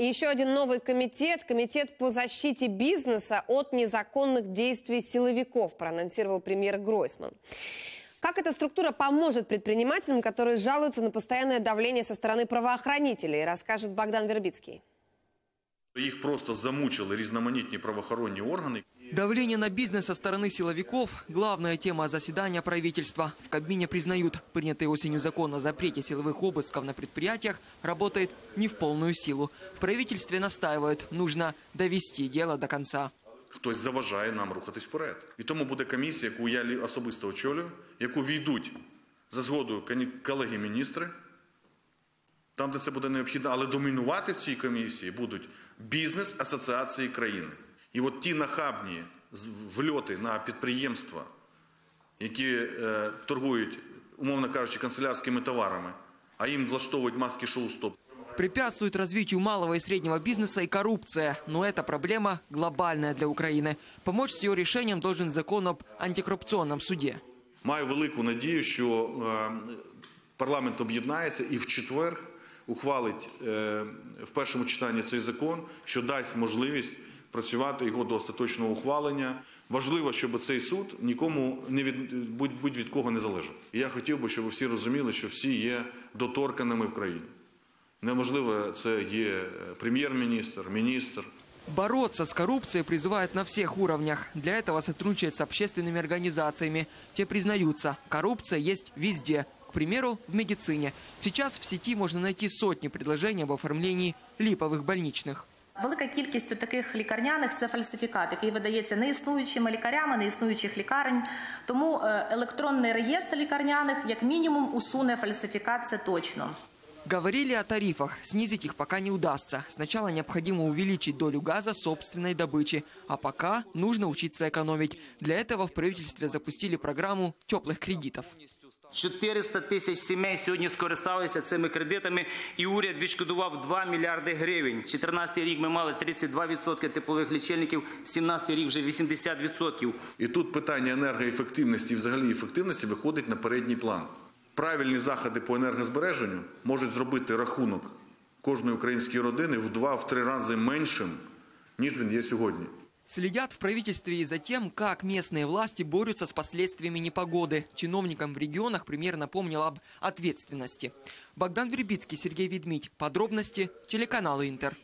И еще один новый комитет, комитет по защите бизнеса от незаконных действий силовиков, проанонсировал премьер Гройсман. Как эта структура поможет предпринимателям, которые жалуются на постоянное давление со стороны правоохранителей, расскажет Богдан Вербицкий. Їх просто замучили різноманітні правоохоронні органи. Давление на бизнес со стороны силовиков – главная тема заседания правительства. В Кабмине признают, принятый осенью закон о запрете силовых обысков на предприятиях работает не в полную силу. В правительстве настаивают, нужно довести дело до конца. Хтось заважає нам рухатись вперед. І тому буде комісія, яку я лі- особисто очолюю, яку війдуть за згодою коні- колеги-міністри, там, де це буде необхідно, але домінувати в цій комісії будуть бізнес-асоціації країни. І от ті нахабні з- вльоти на підприємства, які е, торгують, умовно кажучи, канцелярськими товарами, а їм влаштовують маски шоу стоп. Препятствует развитию малого и среднего бизнеса и коррупция. Но эта проблема глобальная для Украины. Помочь с ее решением должен закон об антикоррупционном суде. Маю велику надію, що е, парламент об'єднається і в четвер ухвалить е, в першому читанні цей закон, що дасть можливість працювати його до остаточного ухвалення. Важливо, щоб цей суд нікому не від будь, будь від кого не залежав. І я хотів би, щоб всі розуміли, що всі є доторканими в країні. Неможливо, це є е, прем'єр-міністр, міністр, Бороться с коррупцией призывают на всех уровнях. Для этого сотрудничают с общественными организациями. Те признаются, коррупция есть везде. К примеру, в медицине. Сейчас в сети можно найти сотни предложений об оформлении липовых больничных. Велика кількість таких лікарняних це фальсифікат, який видається неіснуючими лікарями, неіснуючих лікарень. Тому е, електронний реєстр лікарняних як мінімум усуне фальсифікат, це точно. Говорили о тарифах. Снизить их пока не удастся. Сначала необходимо увеличить долю газа собственной добычи. А пока нужно учиться экономить. Для этого в правительстве запустили программу теплых кредитов. 400 тисяч сімей сьогодні скористалися цими кредитами, і уряд відшкодував 2 мільярди гривень. 14 рік ми мали 32% теплових лічильників, 17 рік вже 80%. І тут питання енергоефективності і взагалі ефективності виходить на передній план. Правильні заходи по енергозбереженню можуть зробити рахунок кожної української родини в два-три рази меншим, ніж він є сьогодні. Следят в правительстве и за тем, как местные власти борются с последствиями непогоды. Чиновникам в регионах премьер напомнил об ответственности. Богдан Вербицкий, Сергей Ведмидь. Подробности телеканалу Интер.